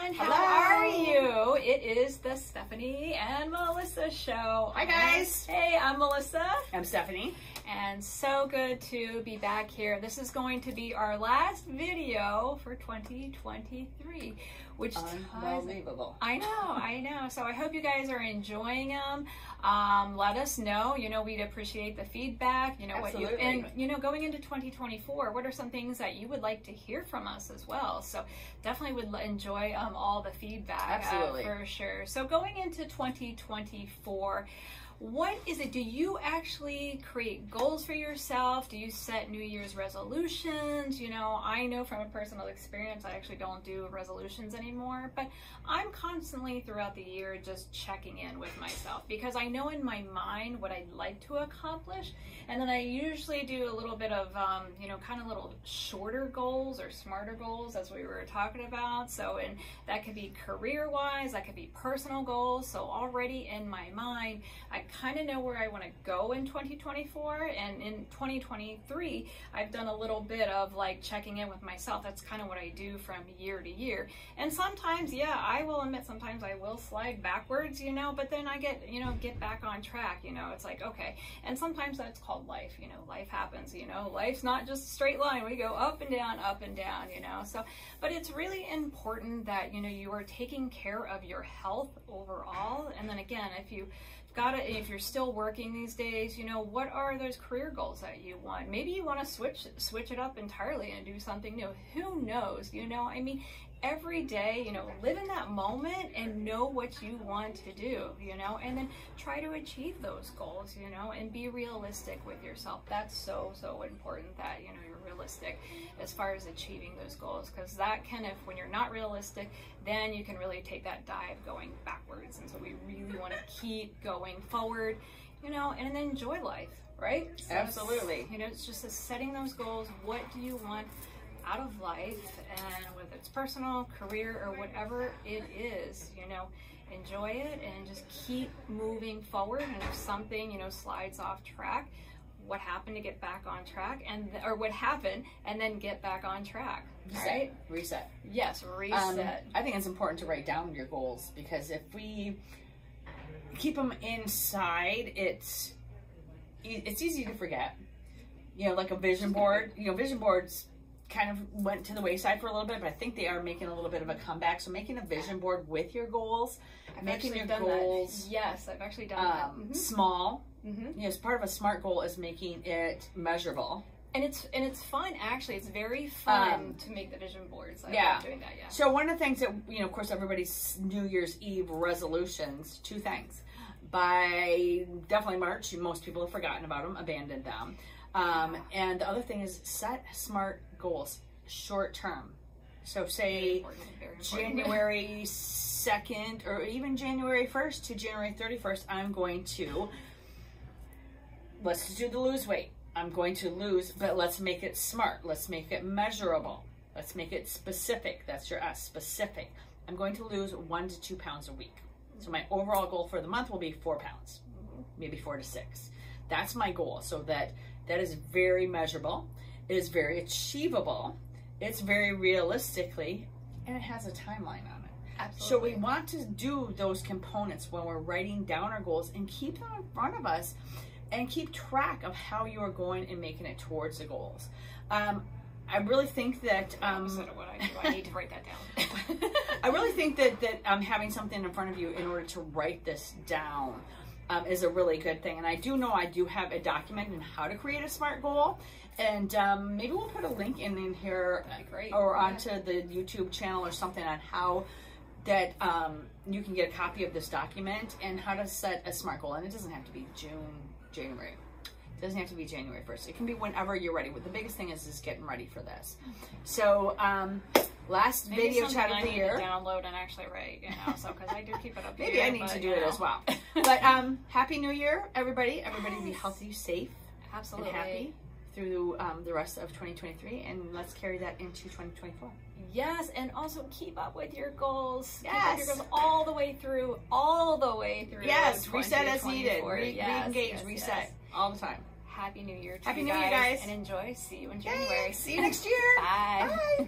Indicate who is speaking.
Speaker 1: Hello.
Speaker 2: It is the Stephanie and Melissa show.
Speaker 1: Hi, guys.
Speaker 2: Hey, I'm Melissa,
Speaker 1: I'm Stephanie.
Speaker 2: and so good to be back here. This is going to be our last video for 2023, which ties
Speaker 1: Unbelievable.
Speaker 2: I know, I know. So I hope you guys are enjoying them. Um, let us know. You know, we'd appreciate the feedback. You know what you
Speaker 1: Absolutely.
Speaker 2: and you know going into 2024. What are some things that you would like to hear from us as well? So definitely would enjoy um, all the feedback. uh,
Speaker 1: Absolutely.
Speaker 2: For sure. So going into 2024. What is it? Do you actually create goals for yourself? Do you set New Year's resolutions? You know, I know from a personal experience, I actually don't do resolutions anymore, but I'm constantly throughout the year just checking in with myself because I know in my mind what I'd like to accomplish. And then I usually do a little bit of, um, you know, kind of little shorter goals or smarter goals as we were talking about. So, and that could be career wise, that could be personal goals. So, already in my mind, I kind of know where I want to go in 2024. And in 2023, I've done a little bit of like checking in with myself. That's kind of what I do from year to year. And sometimes, yeah, I will admit sometimes I will slide backwards, you know, but then I get, you know, get back on track, you know, it's like, okay. And sometimes that's called life, you know, life happens, you know, life's not just a straight line. We go up and down, up and down, you know. So, but it's really important that, you know, you are taking care of your health overall. And then again, if you, got to if you're still working these days you know what are those career goals that you want? Maybe you want to switch switch it up entirely and do something new. Who knows? You know i mean every day you know live in that moment and know what you want to do you know and then try to achieve those goals you know and be realistic with yourself. That's so so important that you know you're realistic as far as achieving those goals because that can if when you're not realistic then you can really take that dive going backwards. And so we really want to keep going forward you know and then enjoy life right? So
Speaker 1: Absolutely.
Speaker 2: you know it's just a setting those goals. What do you want out of life and whether it's personal career or whatever it is you know enjoy it and just keep moving forward and if something you know slides off track what happened to get back on track and or what happened and then get back on track
Speaker 1: Reset.
Speaker 2: right
Speaker 1: Reset.
Speaker 2: yes
Speaker 1: Um,
Speaker 2: reset
Speaker 1: I think it's important to write down your goals because if we keep them inside, it's it's easy to forget. You know, like a vision board. You know, vision boards kind of went to the wayside for a little bit, but I think they are making a little bit of a comeback. So making a vision board with your goals,
Speaker 2: I've
Speaker 1: making your
Speaker 2: done
Speaker 1: goals
Speaker 2: that yes i've actually done
Speaker 1: um,
Speaker 2: that
Speaker 1: small.
Speaker 2: hmm hmm
Speaker 1: You know, as part of a smart goal is making it measurable.
Speaker 2: and it's and it's fun actually it's very fun
Speaker 1: Um,
Speaker 2: to make the vision boards I
Speaker 1: yeah.
Speaker 2: doing that yeah
Speaker 1: So one of the things that you know, of course, everybody's New Year's Eve resolutions. Two things. By definitely March, most people have forgotten about them, abandoned them. Um, and the other thing is set smart goals, short term. So say
Speaker 2: important, important.
Speaker 1: January second, or even January first to January thirty first. I'm going to let's do the lose weight. I'm going to lose, but let's make it smart. Let's make it measurable. Let's make it specific. That's your S, specific. I'm going to lose one to two pounds a week. So my overall goal for the month will be four pounds, maybe four to six. That's my goal. So that that is very measurable. It is very achievable. It's very realistically, and it has a timeline on it.
Speaker 2: Absolutely.
Speaker 1: So we want to do those components when we're writing down our goals and keep them in front of us and keep track of how you are going and making it towards the goals. Um, I really think that um,
Speaker 2: I do. I need to write that down.
Speaker 1: I really think that that um, having something in front of you in order to write this down um, is a really good thing. And I do know I do have a document on how to create a smart goal, and um, maybe we'll put a link in, in here or
Speaker 2: Yeah.
Speaker 1: onto the YouTube channel or something on how that um, you can get a copy of this document and how to set a smart goal. And it doesn't have to be June, January. It doesn't have to be January 1st. It can be whenever you're ready. But the biggest thing is is getting ready for this. So, um, last
Speaker 2: Maybe
Speaker 1: video chat of the
Speaker 2: need
Speaker 1: year.
Speaker 2: to download and actually write, you know, so because I do keep it up
Speaker 1: Maybe
Speaker 2: here,
Speaker 1: I need
Speaker 2: but,
Speaker 1: to do it as well. But um, happy New Year, everybody! Everybody be healthy, safe,
Speaker 2: Absolutely.
Speaker 1: and happy through um, the rest of 2023, and let's carry that into 2024.
Speaker 2: Yes, and also keep up with your goals.
Speaker 1: Yes.
Speaker 2: your goals all the way through, all the way through.
Speaker 1: Yes, reset as needed.
Speaker 2: 2024.
Speaker 1: Re-
Speaker 2: Yes,
Speaker 1: re-engage,
Speaker 2: yes,
Speaker 1: reset
Speaker 2: yes.
Speaker 1: all the time.
Speaker 2: Happy New Year to
Speaker 1: Happy
Speaker 2: you
Speaker 1: New
Speaker 2: guys,
Speaker 1: Year, guys.
Speaker 2: and enjoy. See you in January.
Speaker 1: See you next year.
Speaker 2: Bye.
Speaker 1: Bye.